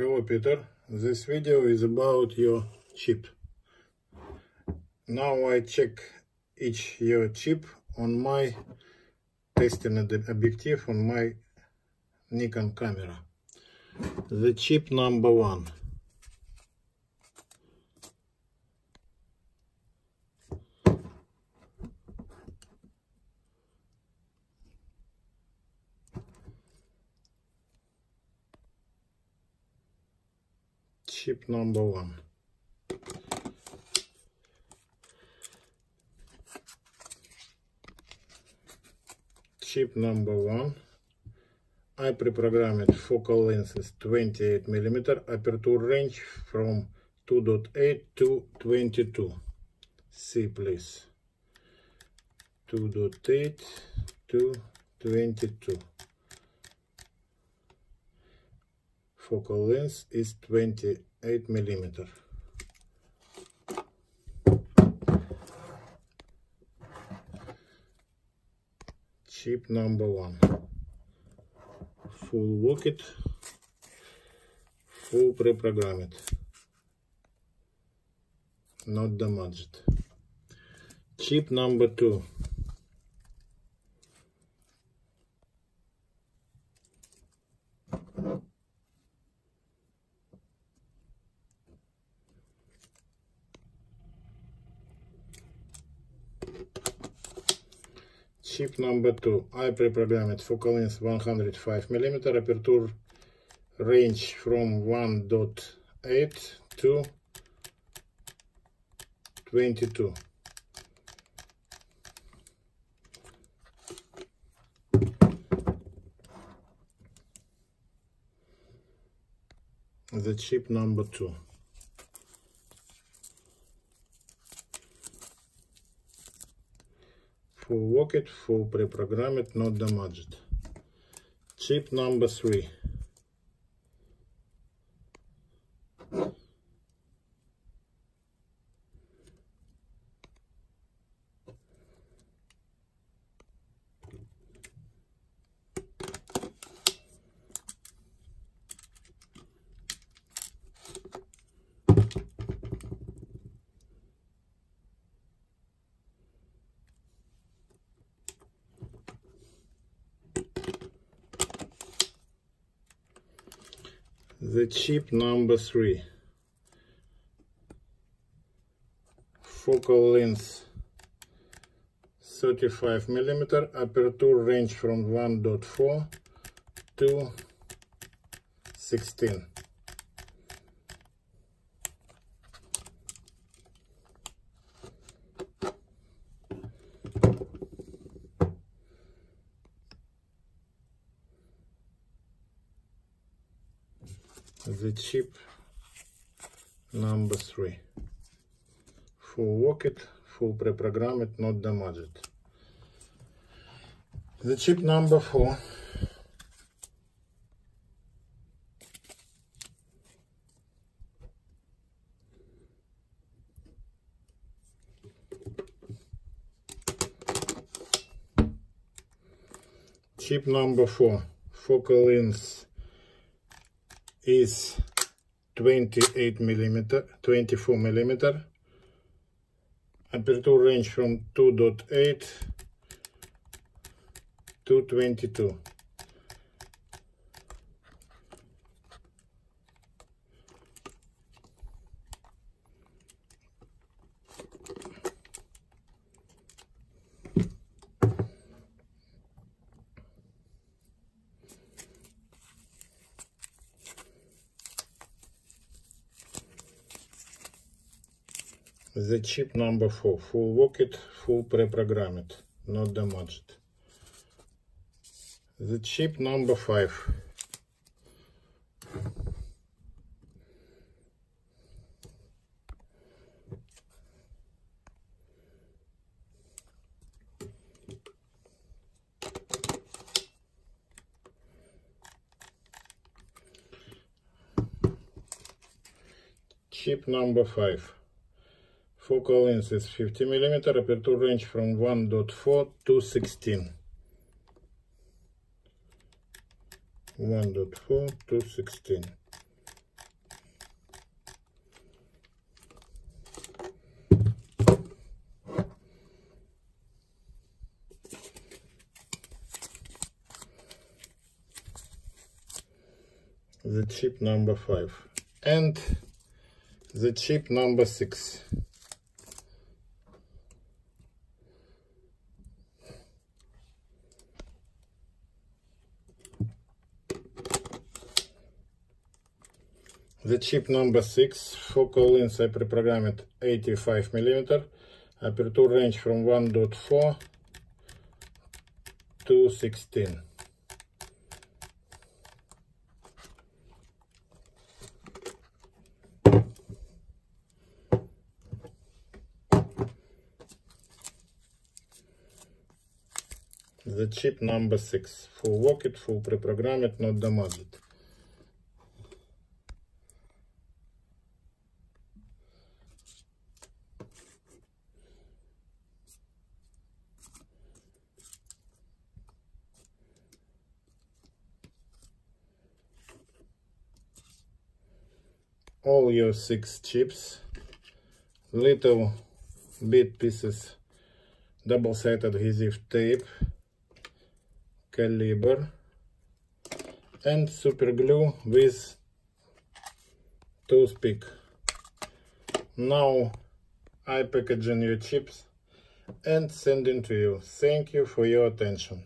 Hello Peter, this video is about your chip. Now I check each your chip on my testing objective on my Nikon camera. The chip number one. Chip number one. Chip number one. I pre-programmed focal length is 28 millimeter, aperture range from 2.8 to 22. See please. 2.8 to 22. focal length is 28 millimeter. Chip number one. Full Wocket, full pre-programmed, not damaged. Chip number two. Chip number two. I pre-programmed focal length 105 millimeter, aperture range from 1.8 to 22. The chip number two. Full Wocket, full pre-programmed, not damaged. Chip number three. The chip number three. Focal length 35 millimeter aperture range from 1.4 to 16 the chip number three. Full it full pre-programmed not damaged. The chip number four. Chip number four. Focal length is 28 millimeter 24 millimeter. Aperture range from 2.8 to 22 the chip number four full Wocket full pre-programmed not damaged. The chip number five. Chip number five Focal length is 50 millimeter, aperture range from 1.4 to 16. 1.4 to 16. the chip number 5 and the chip number 6 The chip number 6, focal length I pre-programmed 85 mm, aperture range from 1.4 to 16. The chip number 6, full locked, full pre-programmed, not damaged. All your six chips little bit pieces double-sided adhesive tape caliber and super glue with toothpick. Now I package your chips and sending to you. Thank you for your attention